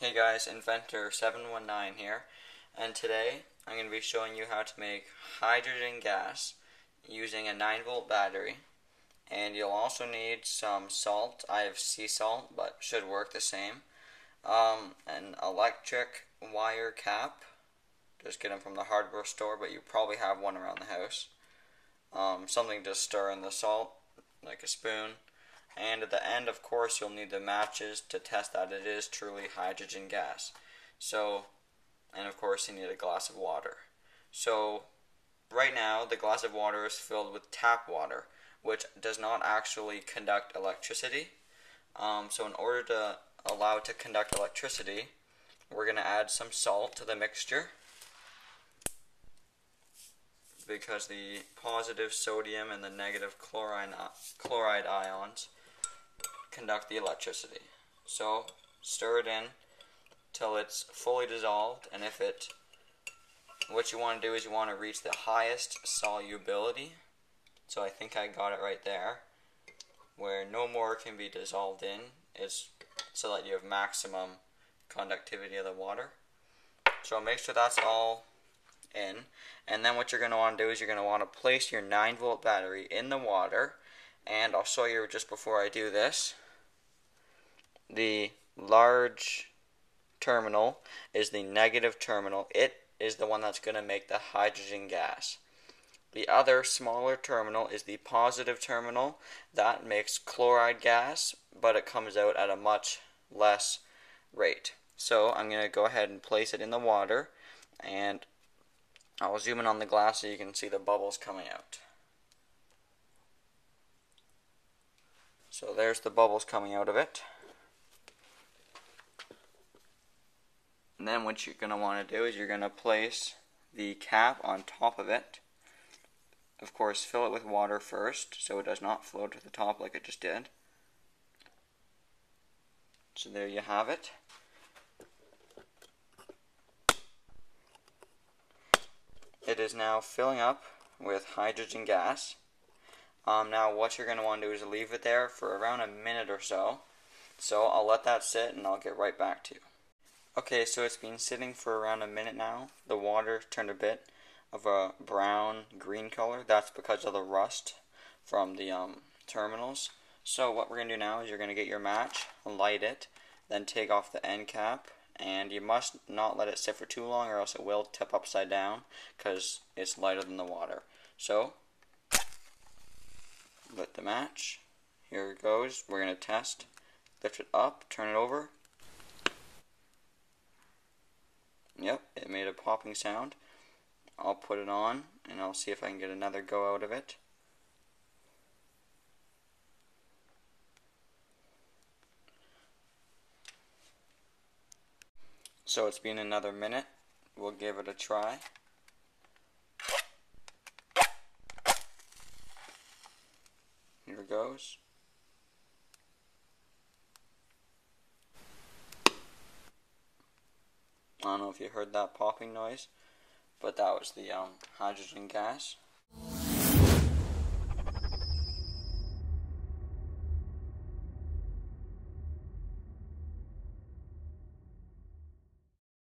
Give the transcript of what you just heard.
Hey guys, Inventor719 here, and today I'm going to be showing you how to make hydrogen gas using a 9 volt battery. And you'll also need some salt. I have sea salt, but should work the same. Um, an electric wire cap. Just get them from the hardware store, but you probably have one around the house. Um, something to stir in the salt, like a spoon and at the end of course you'll need the matches to test that it is truly hydrogen gas. So and of course you need a glass of water. So right now the glass of water is filled with tap water which does not actually conduct electricity. Um, so in order to allow it to conduct electricity we're going to add some salt to the mixture. Because the positive sodium and the negative chlorine, chloride ions conduct the electricity. So stir it in till it's fully dissolved and if it what you want to do is you want to reach the highest solubility. So I think I got it right there where no more can be dissolved in. It's so that you have maximum conductivity of the water. So make sure that's all in. And then what you're going to want to do is you're going to want to place your 9 volt battery in the water and I'll show you just before I do this the large terminal is the negative terminal. It is the one that's going to make the hydrogen gas. The other smaller terminal is the positive terminal. That makes chloride gas, but it comes out at a much less rate. So I'm going to go ahead and place it in the water, and I'll zoom in on the glass so you can see the bubbles coming out. So there's the bubbles coming out of it. And then what you're going to want to do is you're going to place the cap on top of it. Of course, fill it with water first so it does not float to the top like it just did. So there you have it. It is now filling up with hydrogen gas. Um, now what you're going to want to do is leave it there for around a minute or so. So I'll let that sit and I'll get right back to you. Okay, so it's been sitting for around a minute now. The water turned a bit of a brown green color. That's because of the rust from the um, terminals. So what we're going to do now is you're going to get your match, light it, then take off the end cap, and you must not let it sit for too long or else it will tip upside down because it's lighter than the water. So, lit the match. Here it goes. We're going to test. Lift it up, turn it over, Yep, it made a popping sound. I'll put it on and I'll see if I can get another go out of it. So it's been another minute. We'll give it a try. Here goes. I don't know if you heard that popping noise, but that was the um, hydrogen gas.